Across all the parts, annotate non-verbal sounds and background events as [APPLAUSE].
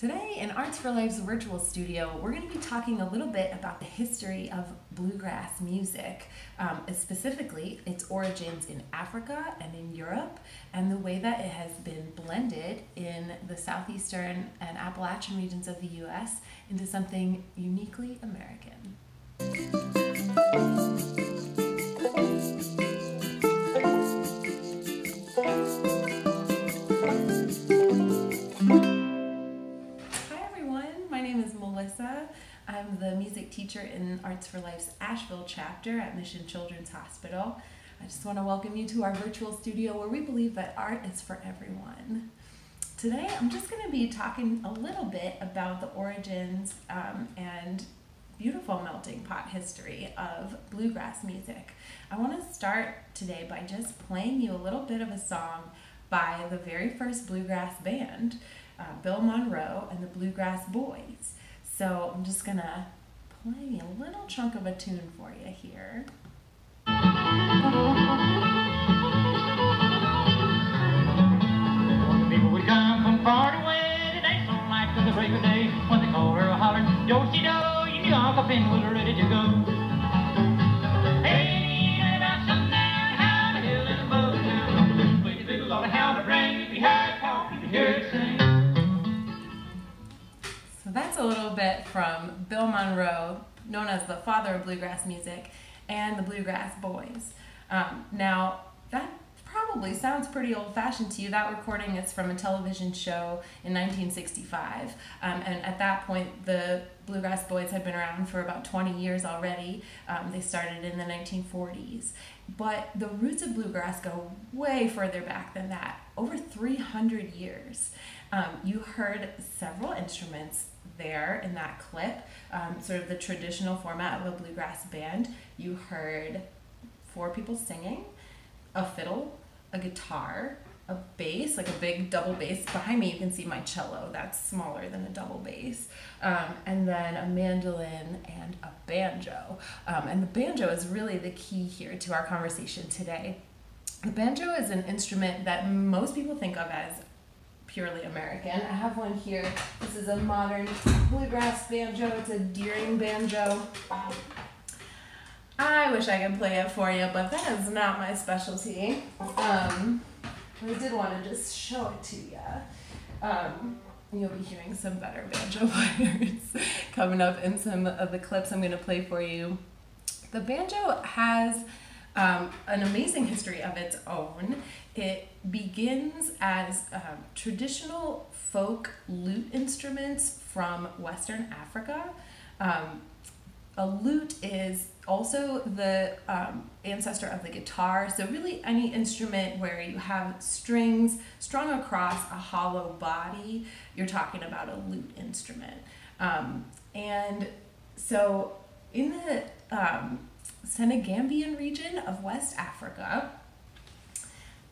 Today in Arts for Life's virtual studio, we're going to be talking a little bit about the history of bluegrass music, um, specifically its origins in Africa and in Europe, and the way that it has been blended in the southeastern and Appalachian regions of the U.S. into something uniquely American. I'm the music teacher in Arts for Life's Asheville chapter at Mission Children's Hospital. I just want to welcome you to our virtual studio where we believe that art is for everyone. Today, I'm just going to be talking a little bit about the origins um, and beautiful melting pot history of bluegrass music. I want to start today by just playing you a little bit of a song by the very first bluegrass band, uh, Bill Monroe and the Bluegrass Boys. So I'm just gonna play a little chunk of a tune for you here. Yo, she do, you knew Uncle Ben was ready to go. A little bit from Bill Monroe, known as the father of bluegrass music, and the Bluegrass Boys. Um, now, that probably sounds pretty old fashioned to you. That recording is from a television show in 1965. Um, and at that point, the Bluegrass Boys had been around for about 20 years already. Um, they started in the 1940s. But the roots of bluegrass go way further back than that, over 300 years. Um, you heard several instruments there in that clip, um, sort of the traditional format of a bluegrass band. You heard four people singing, a fiddle, a guitar, a bass, like a big double bass. Behind me, you can see my cello. That's smaller than a double bass. Um, and then a mandolin and a banjo. Um, and the banjo is really the key here to our conversation today. The banjo is an instrument that most people think of as purely American. I have one here. This is a modern bluegrass banjo. It's a Deering banjo. I wish I could play it for you, but that is not my specialty. Um, I did want to just show it to you. Um, you'll be hearing some better banjo [LAUGHS] players coming up in some of the clips I'm going to play for you. The banjo has um, an amazing history of its own. It begins as um, traditional folk lute instruments from Western Africa. Um, a lute is also the um, ancestor of the guitar, so really any instrument where you have strings strung across a hollow body, you're talking about a lute instrument. Um, and so in the um, Senegambian region of West Africa,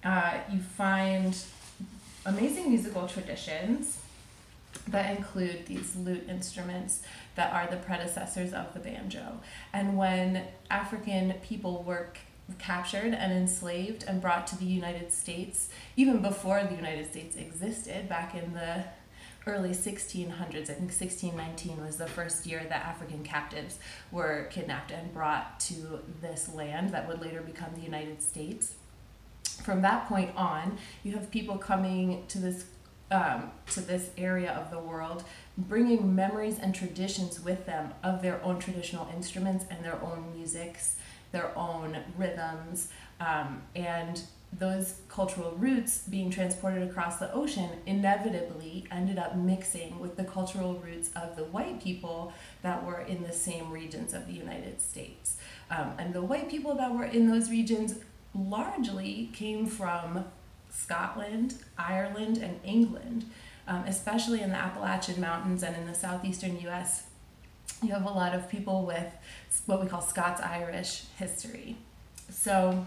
uh, you find amazing musical traditions that include these lute instruments that are the predecessors of the banjo. And when African people were captured and enslaved and brought to the United States, even before the United States existed, back in the early 1600s, I think 1619 was the first year that African captives were kidnapped and brought to this land that would later become the United States. From that point on, you have people coming to this um, to this area of the world, bringing memories and traditions with them of their own traditional instruments and their own musics, their own rhythms, um, and those cultural roots being transported across the ocean inevitably ended up mixing with the cultural roots of the white people that were in the same regions of the United States. Um, and the white people that were in those regions largely came from Scotland, Ireland, and England, um, especially in the Appalachian Mountains and in the southeastern US. You have a lot of people with what we call Scots Irish history. So,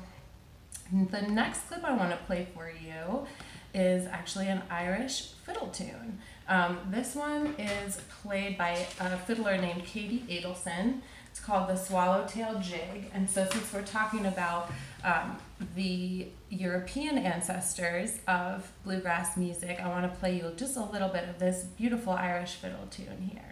the next clip I want to play for you is actually an Irish fiddle tune. Um, this one is played by a fiddler named Katie Adelson. It's called the Swallowtail Jig. And so, since we're talking about um, the European ancestors of bluegrass music, I want to play you just a little bit of this beautiful Irish fiddle tune here.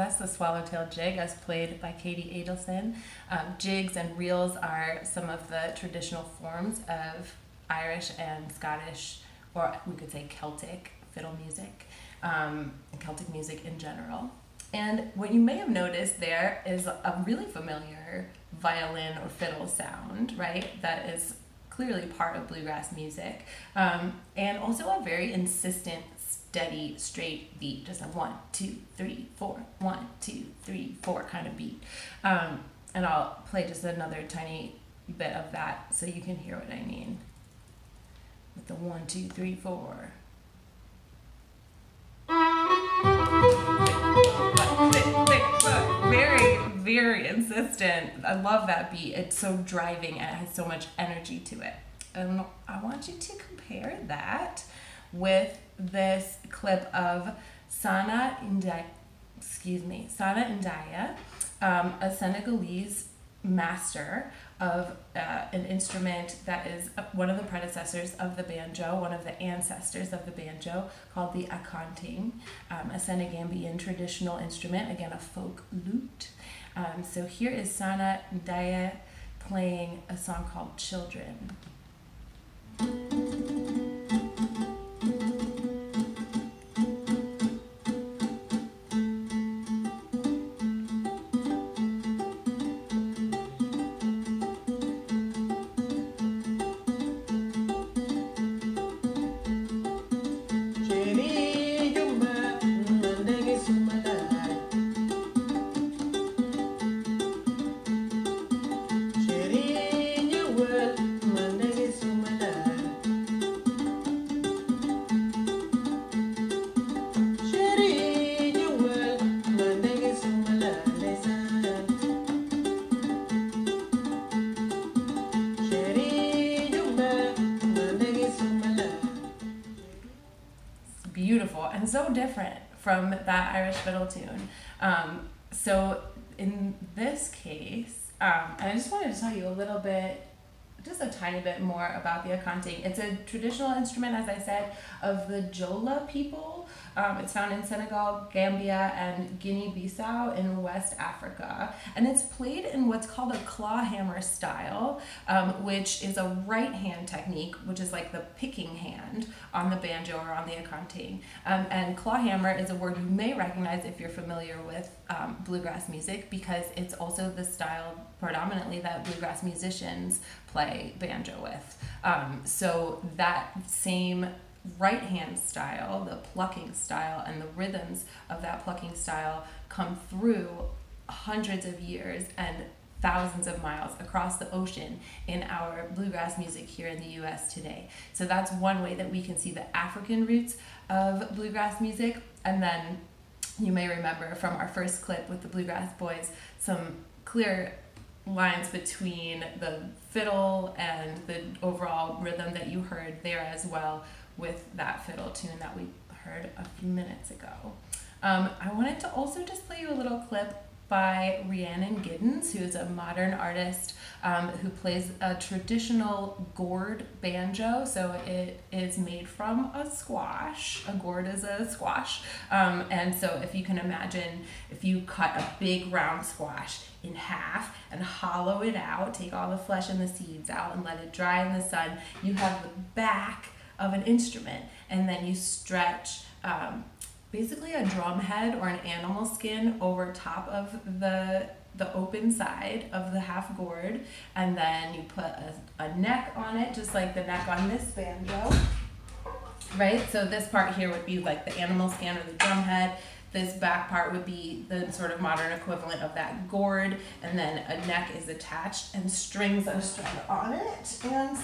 That's the Swallowtail Jig as played by Katie Adelson. Um, jigs and reels are some of the traditional forms of Irish and Scottish, or we could say Celtic fiddle music, um, Celtic music in general. And what you may have noticed there is a really familiar violin or fiddle sound, right? That is clearly part of bluegrass music, um, and also a very insistent steady, straight beat, just a one, two, three, four, one, two, three, four kind of beat. Um, and I'll play just another tiny bit of that so you can hear what I mean. With the one, two, three, four. Very, very insistent. I love that beat. It's so driving and it has so much energy to it. And I want you to compare that with this clip of Sana Indaya, excuse me, Sana Indaya, um, a Senegalese master of uh, an instrument that is one of the predecessors of the banjo, one of the ancestors of the banjo, called the akonting, um, a Senegambian traditional instrument, again a folk lute. Um, so here is Sana Ndiaye playing a song called Children. So different from that Irish fiddle tune. Um, so in this case, um, I just wanted to tell you a little bit just a tiny bit more about the akonting. It's a traditional instrument, as I said, of the Jola people. Um, it's found in Senegal, Gambia, and Guinea-Bissau in West Africa. And it's played in what's called a claw hammer style, um, which is a right hand technique, which is like the picking hand on the banjo or on the akonting. Um, and claw hammer is a word you may recognize if you're familiar with um, bluegrass music because it's also the style predominantly that bluegrass musicians play banjo with. Um, so that same right hand style, the plucking style, and the rhythms of that plucking style come through hundreds of years and thousands of miles across the ocean in our bluegrass music here in the US today. So that's one way that we can see the African roots of bluegrass music. And then you may remember from our first clip with the Bluegrass Boys some clear lines between the fiddle and the overall rhythm that you heard there as well with that fiddle tune that we heard a few minutes ago. Um, I wanted to also just play you a little clip by Rhiannon Giddens, who is a modern artist um, who plays a traditional gourd banjo. So it is made from a squash. A gourd is a squash. Um, and so if you can imagine, if you cut a big round squash in half hollow it out, take all the flesh and the seeds out and let it dry in the sun, you have the back of an instrument and then you stretch um, basically a drum head or an animal skin over top of the the open side of the half gourd and then you put a, a neck on it just like the neck on this banjo. Right? So this part here would be like the animal skin or the drum head this back part would be the sort of modern equivalent of that gourd and then a neck is attached and strings are strung on it and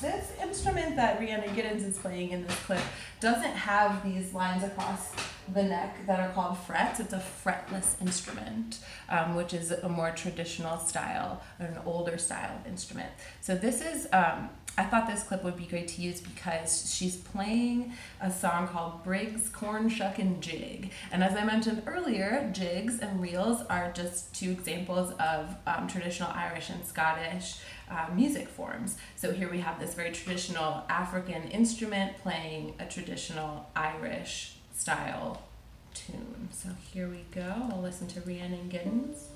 this instrument that Rhiannon Giddens is playing in this clip doesn't have these lines across the neck that are called frets. It's a fretless instrument, um, which is a more traditional style, an older style instrument. So this is, um, I thought this clip would be great to use because she's playing a song called Briggs Corn Shuckin' Jig. And as I mentioned earlier, jigs and reels are just two examples of um, traditional Irish and Scottish uh, music forms. So here we have this very traditional African instrument playing a traditional Irish style tune. So here we go. I'll listen to Rhiannon Giddens.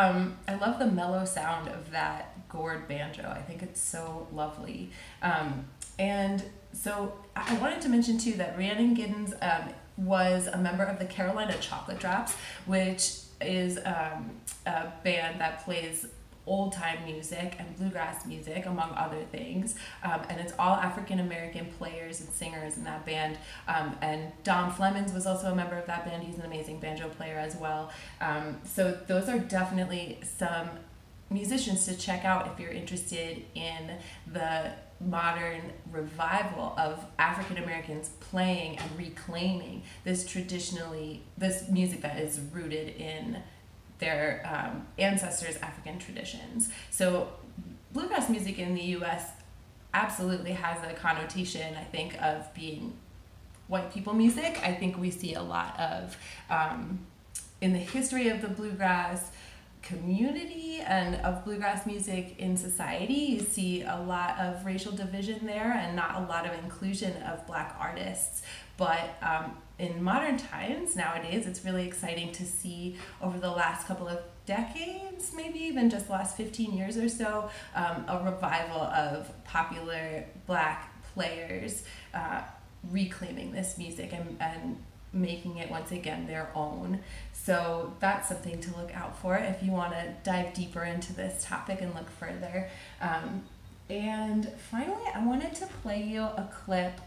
Um, I love the mellow sound of that gourd banjo. I think it's so lovely. Um, and so I wanted to mention too that Rhiannon Giddens um, was a member of the Carolina Chocolate Drops, which is um, a band that plays old time music and bluegrass music, among other things. Um, and it's all African American players and singers in that band. Um, and Dom Flemons was also a member of that band. He's an amazing banjo player as well. Um, so those are definitely some musicians to check out if you're interested in the modern revival of African Americans playing and reclaiming this traditionally this music that is rooted in their um, ancestors' African traditions. So, bluegrass music in the US absolutely has a connotation, I think, of being white people music. I think we see a lot of, um, in the history of the bluegrass community and of bluegrass music in society, you see a lot of racial division there and not a lot of inclusion of black artists. But um, in modern times nowadays it's really exciting to see over the last couple of decades maybe even just the last 15 years or so um, a revival of popular black players uh, reclaiming this music and, and making it once again their own so that's something to look out for if you want to dive deeper into this topic and look further um, and finally i wanted to play you a clip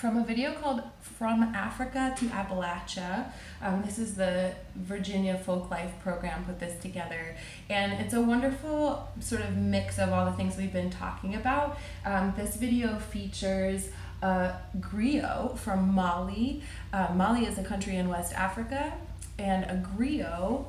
from a video called From Africa to Appalachia. Um, this is the Virginia Folk Life program put this together, and it's a wonderful sort of mix of all the things we've been talking about. Um, this video features a griot from Mali. Uh, Mali is a country in West Africa, and a griot,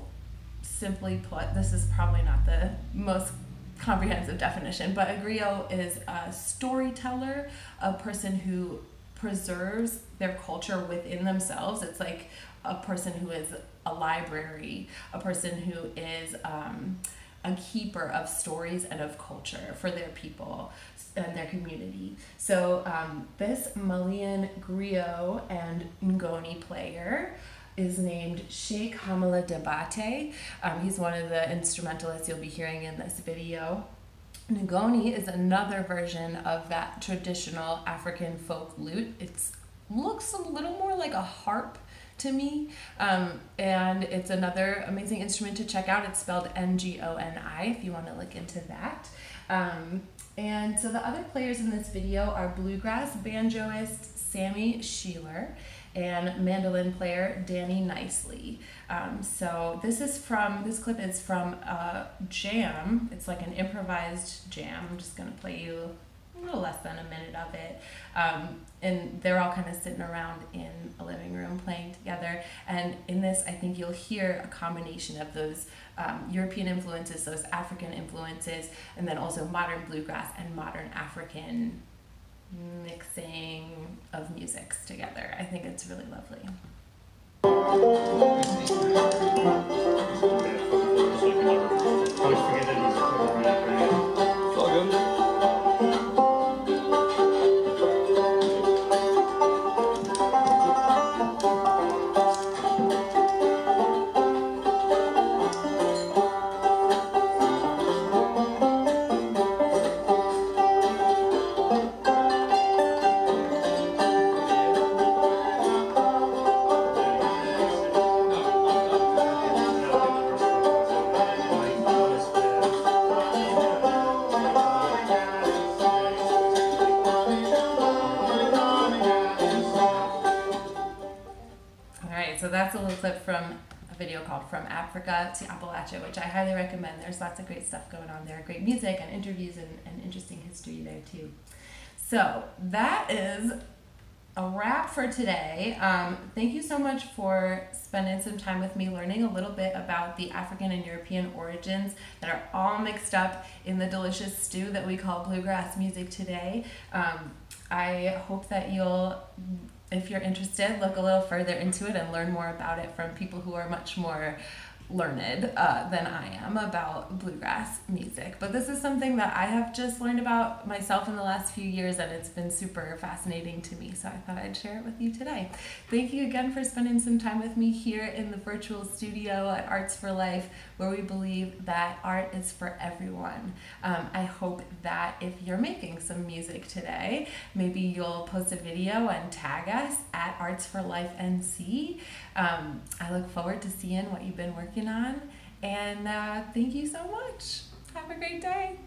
simply put, this is probably not the most comprehensive definition, but a griot is a storyteller, a person who preserves their culture within themselves. It's like a person who is a library, a person who is um, a keeper of stories and of culture for their people and their community. So um, this Malian griot and Ngoni player is named Cheick Hamala Diabaté. Um, he's one of the instrumentalists you'll be hearing in this video. Ngoni is another version of that traditional African folk lute. It looks a little more like a harp to me, um, and it's another amazing instrument to check out. It's spelled N G O N I if you want to look into that. Um, and so the other players in this video are bluegrass banjoist Sammy Shelor and mandolin player Danny Knicely. Um, so this is from, this clip is from a jam. It's like an improvised jam. I'm just gonna play you a little less than a minute of it. Um, and they're all kind of sitting around in a living room playing together. And in this, I think you'll hear a combination of those um, European influences, those African influences, and then also modern bluegrass and modern African mixing of musics together. I think it's really lovely. Africa to Appalachia, which I highly recommend. There's lots of great stuff going on there, great music and interviews and, and interesting history there too. So that is a wrap for today. Um, thank you so much for spending some time with me learning a little bit about the African and European origins that are all mixed up in the delicious stew that we call bluegrass music today. Um, I hope that you'll if you're interested, look a little further into it and learn more about it from people who are much more learned uh, than I am about bluegrass music. But this is something that I have just learned about myself in the last few years, and it's been super fascinating to me. So I thought I'd share it with you today. Thank you again for spending some time with me here in the virtual studio at Arts for Life, where we believe that art is for everyone. Um, I hope that if you're making some music today, maybe you'll post a video and tag us at Arts for Life NC. Um, I look forward to seeing what you've been working on. And uh, thank you so much. Have a great day.